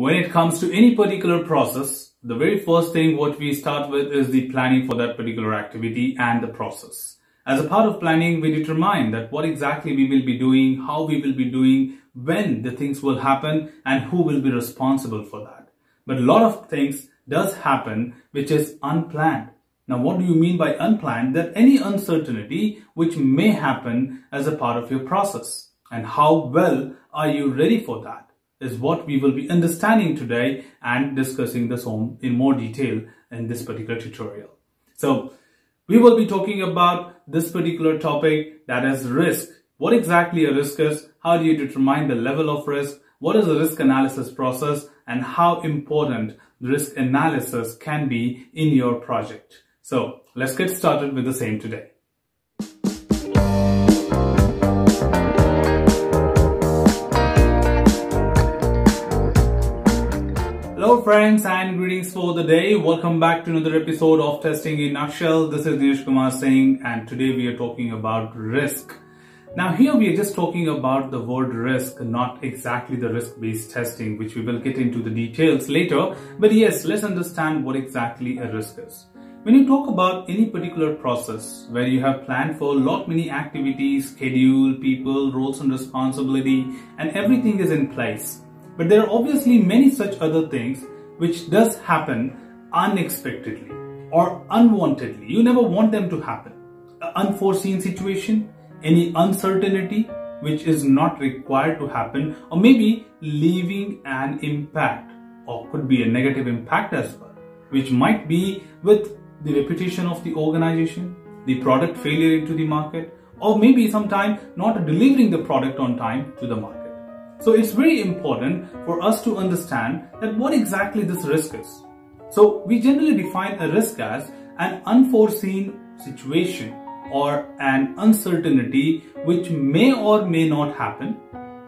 When it comes to any particular process, the very first thing what we start with is the planning for that particular activity and the process. As a part of planning, we determine that what exactly we will be doing, how we will be doing, when the things will happen and who will be responsible for that. But a lot of things does happen which is unplanned. Now, what do you mean by unplanned? That any uncertainty which may happen as a part of your process. And how well are you ready for that? Is what we will be understanding today and discussing this in more detail in this particular tutorial. So we will be talking about this particular topic that is risk. What exactly a risk is, how do you determine the level of risk, what is the risk analysis process and how important risk analysis can be in your project. So let's get started with the same today. Hello friends and greetings for the day. Welcome back to another episode of Testing in Nutshell. This is Neeraj Kumar Singh and today we are talking about risk. Now here we are just talking about the word risk, not exactly the risk-based testing, which we will get into the details later. But yes, let's understand what exactly a risk is. When you talk about any particular process where you have planned for a lot many activities, schedule, people, roles and responsibility, and everything is in place, but there are obviously many such other things which does happen unexpectedly or unwantedly. You never want them to happen. An unforeseen situation, any uncertainty which is not required to happen or maybe leaving an impact or could be a negative impact as well which might be with the reputation of the organization, the product failure into the market or maybe sometime not delivering the product on time to the market. So it's very important for us to understand that what exactly this risk is. So we generally define a risk as an unforeseen situation or an uncertainty which may or may not happen,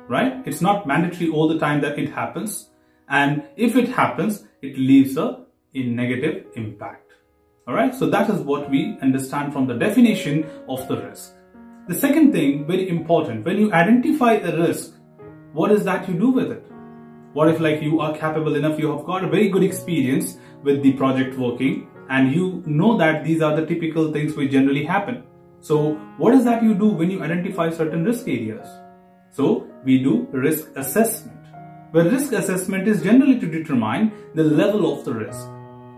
right? It's not mandatory all the time that it happens. And if it happens, it leaves a, a negative impact. All right. So that is what we understand from the definition of the risk. The second thing, very important, when you identify a risk, what is that you do with it? What if like you are capable enough, you have got a very good experience with the project working and you know that these are the typical things which generally happen. So what is that you do when you identify certain risk areas? So we do risk assessment. Where risk assessment is generally to determine the level of the risk.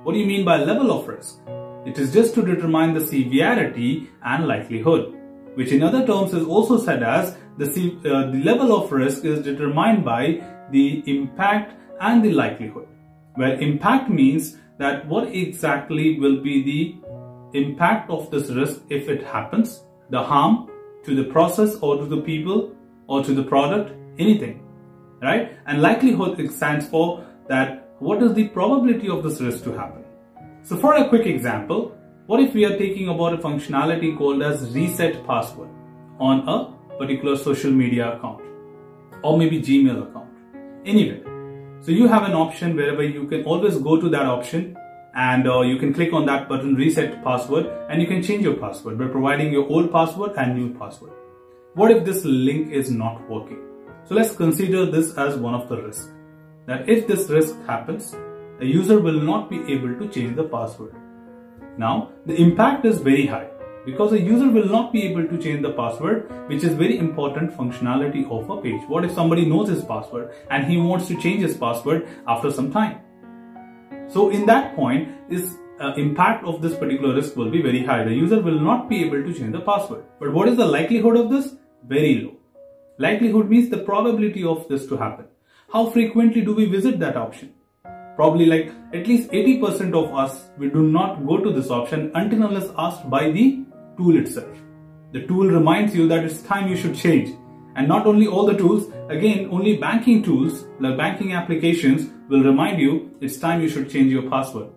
What do you mean by level of risk? It is just to determine the severity and likelihood, which in other terms is also said as the, uh, the level of risk is determined by the impact and the likelihood. Where impact means that what exactly will be the impact of this risk if it happens, the harm to the process or to the people or to the product, anything, right? And likelihood it stands for that what is the probability of this risk to happen. So for a quick example, what if we are taking about a functionality called as reset password on a particular social media account or maybe Gmail account, anywhere. So you have an option wherever you can always go to that option and uh, you can click on that button reset password and you can change your password by providing your old password and new password. What if this link is not working? So let's consider this as one of the risks. That if this risk happens, a user will not be able to change the password. Now, the impact is very high because a user will not be able to change the password which is very important functionality of a page. What if somebody knows his password and he wants to change his password after some time? So in that point is uh, impact of this particular risk will be very high. The user will not be able to change the password. But what is the likelihood of this? Very low. Likelihood means the probability of this to happen. How frequently do we visit that option? Probably like at least 80% of us, we do not go to this option until unless asked by the tool itself. The tool reminds you that it's time you should change. And not only all the tools, again, only banking tools, the banking applications will remind you it's time you should change your password.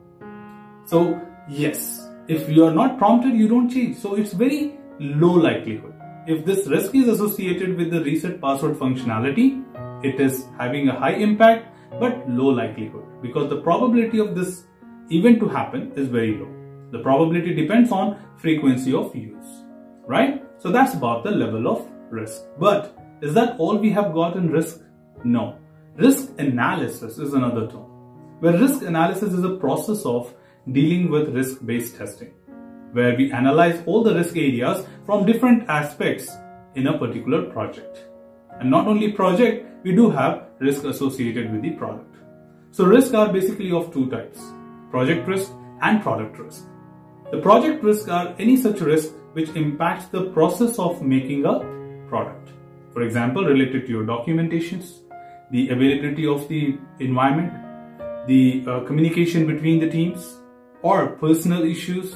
So, yes, if you are not prompted, you don't change. So, it's very low likelihood. If this risk is associated with the reset password functionality, it is having a high impact but low likelihood because the probability of this event to happen is very low. The probability depends on frequency of use, right? So that's about the level of risk. But is that all we have got in risk? No. Risk analysis is another term, where risk analysis is a process of dealing with risk-based testing, where we analyze all the risk areas from different aspects in a particular project. And not only project, we do have risk associated with the product. So risks are basically of two types, project risk and product risk. The project risks are any such risk which impacts the process of making a product. For example, related to your documentations, the availability of the environment, the uh, communication between the teams, or personal issues,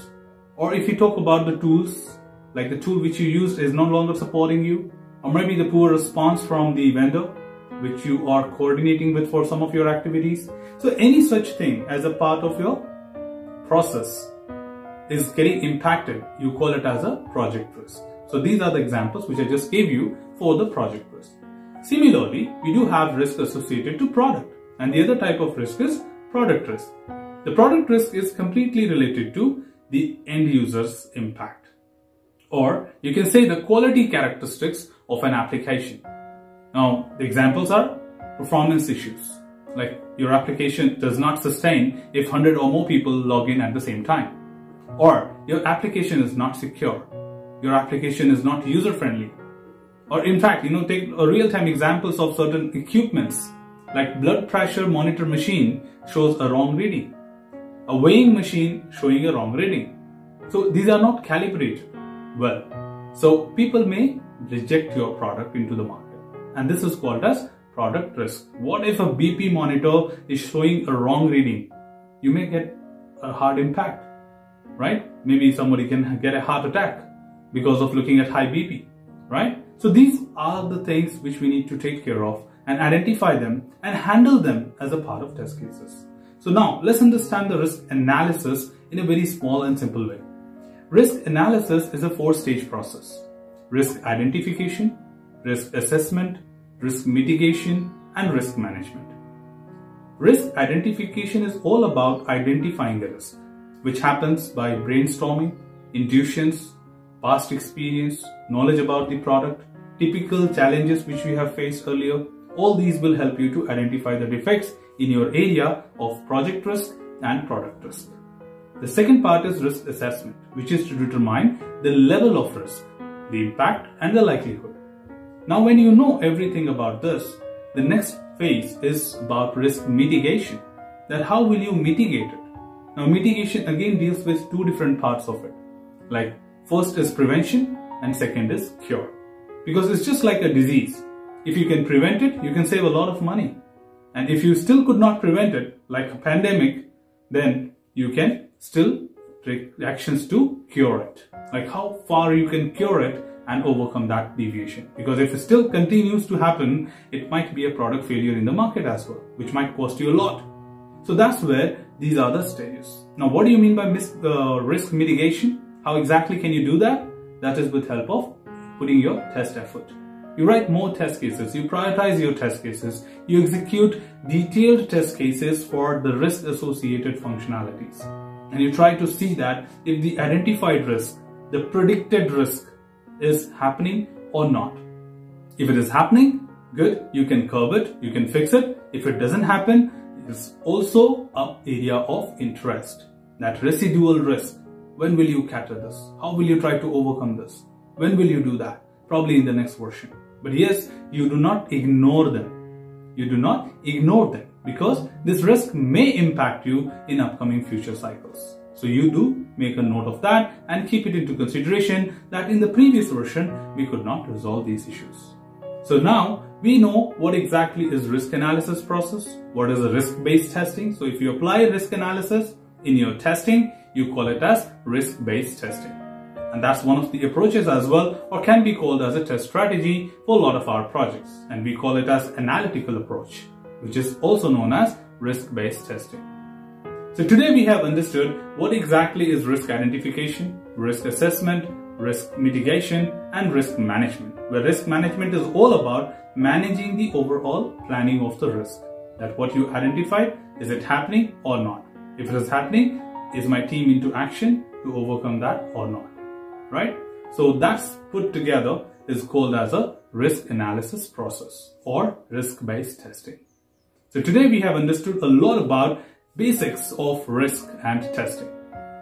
or if you talk about the tools, like the tool which you used is no longer supporting you, or maybe the poor response from the vendor which you are coordinating with for some of your activities. So any such thing as a part of your process is getting impacted, you call it as a project risk. So these are the examples which I just gave you for the project risk. Similarly, we do have risk associated to product and the other type of risk is product risk. The product risk is completely related to the end user's impact. Or you can say the quality characteristics of an application. Now, the examples are performance issues. Like your application does not sustain if 100 or more people log in at the same time. Or your application is not secure. Your application is not user friendly. Or in fact, you know, take real time examples of certain equipments like blood pressure monitor machine shows a wrong reading. A weighing machine showing a wrong reading. So these are not calibrated well. So people may reject your product into the market. And this is called as product risk. What if a BP monitor is showing a wrong reading? You may get a hard impact, right? Maybe somebody can get a heart attack because of looking at high BP, right? So these are the things which we need to take care of and identify them and handle them as a part of test cases. So now let's understand the risk analysis in a very small and simple way. Risk analysis is a four stage process. Risk identification, risk assessment, risk mitigation, and risk management. Risk identification is all about identifying the risk, which happens by brainstorming, intuitions, past experience, knowledge about the product, typical challenges which we have faced earlier. All these will help you to identify the defects in your area of project risk and product risk. The second part is risk assessment, which is to determine the level of risk, the impact and the likelihood. Now, when you know everything about this, the next phase is about risk mitigation. That how will you mitigate it? Now, mitigation again deals with two different parts of it. Like, first is prevention and second is cure. Because it's just like a disease. If you can prevent it, you can save a lot of money. And if you still could not prevent it, like a pandemic, then you can still take actions to cure it. Like how far you can cure it and overcome that deviation. Because if it still continues to happen, it might be a product failure in the market as well, which might cost you a lot. So that's where these are the stages. Now, what do you mean by risk mitigation? How exactly can you do that? That is with help of putting your test effort. You write more test cases, you prioritize your test cases, you execute detailed test cases for the risk associated functionalities. And you try to see that if the identified risk, the predicted risk is happening or not. If it is happening, good, you can curb it, you can fix it. If it doesn't happen, it's also an area of interest. That residual risk. When will you cater this? How will you try to overcome this? When will you do that? Probably in the next version. But yes, you do not ignore them. You do not ignore them because this risk may impact you in upcoming future cycles. So you do make a note of that and keep it into consideration that in the previous version, we could not resolve these issues. So now we know what exactly is risk analysis process, what is a risk-based testing. So if you apply risk analysis in your testing, you call it as risk-based testing. And that's one of the approaches as well, or can be called as a test strategy for a lot of our projects. And we call it as analytical approach, which is also known as risk-based testing. So today we have understood what exactly is risk identification, risk assessment, risk mitigation and risk management. Where risk management is all about managing the overall planning of the risk. That what you identified, is it happening or not? If it is happening, is my team into action to overcome that or not? Right? So that's put together is called as a risk analysis process or risk-based testing. So today we have understood a lot about basics of risk and testing.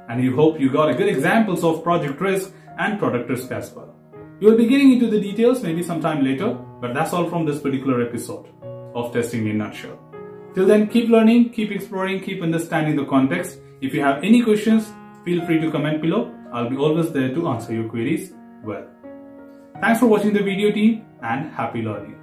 And you hope you got a good examples of project risk and product risk as well. We'll be getting into the details maybe sometime later, but that's all from this particular episode of Testing in Nutshell. Till then, keep learning, keep exploring, keep understanding the context. If you have any questions, feel free to comment below. I'll be always there to answer your queries well. Thanks for watching the video team and happy learning.